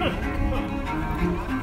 Ha ha ha ha!